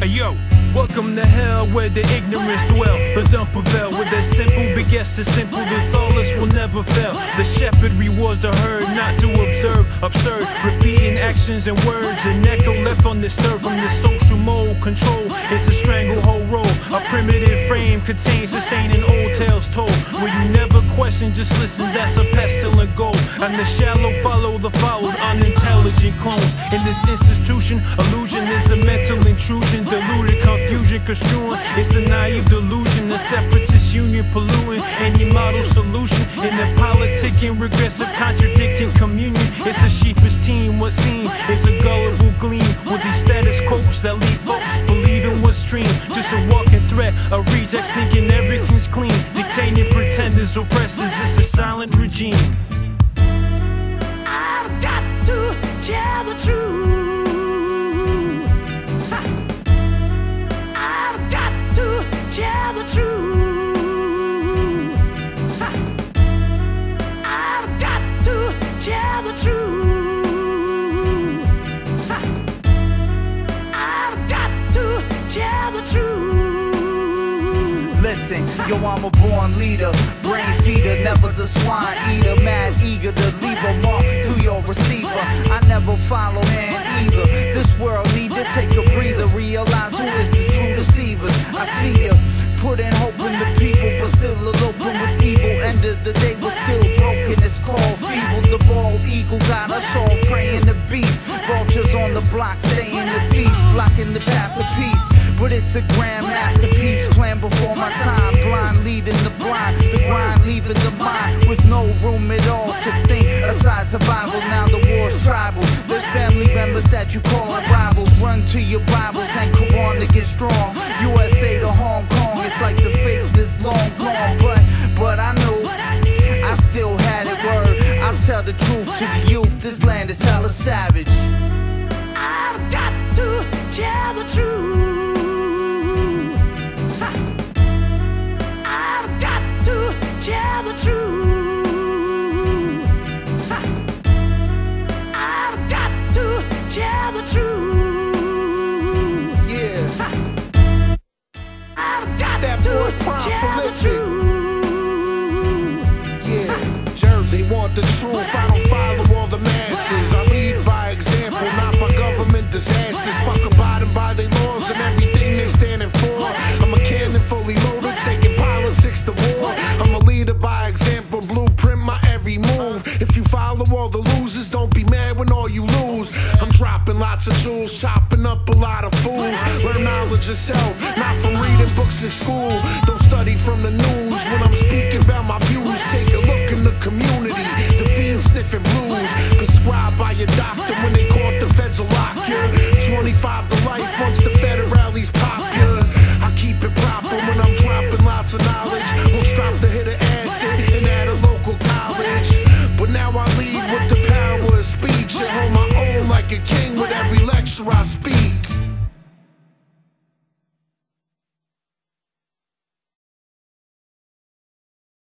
Hey yo, welcome to hell where the ignorance dwell. The dump prevail with that simple begets the simple. The thoughtless will never fail. The shepherd rewards the herd, not to observe. Absurd, repeating actions and words. An echo left undisturbed from the social mold. Control is a stranglehold role. A primitive frame contains the same and old tales told. Where you never question, just listen, that's a pestilent goal. And the shallow follow the followed, unintelligent clones. In this institution, illusion is a mental intrusion construing. It's a naive delusion, a separatist union polluting any model solution. In the politic politicking, regressive, contradicting communion. It's a sheepish team, what seem is a gullible gleam with these status quos that leave folks believing what's dream. Just a walking threat of rejects thinking everything's clean. Dictating pretenders, oppressors, it's a silent regime. I've got to tell yo, I'm a born leader, brain feeder, never the swine eater, mad eager to leave a mark through your receiver. I never follow man either. This world need to take a breather, realize who is the true deceivers. I see ya. Putting hope in the people, but still eloping with evil. End of the day, we're still broken. It's called feeble. The bald eagle got us all praying the beast. Vultures on the block, staying the feast, blocking the path to peace. But it's a grand masterpiece, planned survival, now the war's tribal. There's family members that you call rivals. Run to your Bibles and Quran to get strong. USA to Hong Kong, it's like the faith is long gone. But, but I know I still had it word. I'll tell the truth to the youth. This land is hella savage. I've got to tell the truth. The truth. I don't follow all the masses. I lead by example, not by government disasters. Fuck about abiding by their laws and everything they're standing for. I'm a cannon fully loaded, taking politics to war. I'm a leader by example, blueprint my every move. If you follow all the losers, don't be mad when all you lose. I'm dropping lots of jewels, chopping up a lot of fools. Learn knowledge yourself, not from reading books in school. Don't study from the news when I'm speaking about my views. Take a look I lead